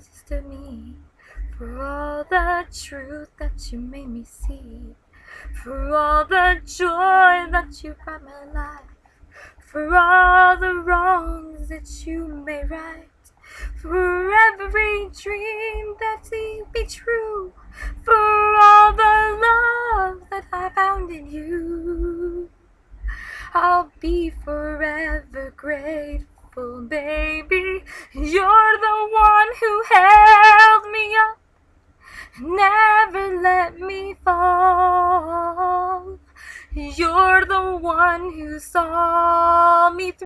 stood me, for all the truth that you made me see, for all the joy that you brought my life, for all the wrongs that you made right, for every dream that seemed be true, for all the love that I found in you. I'll be forever grateful, baby. Let me fall. You're the one who saw me through.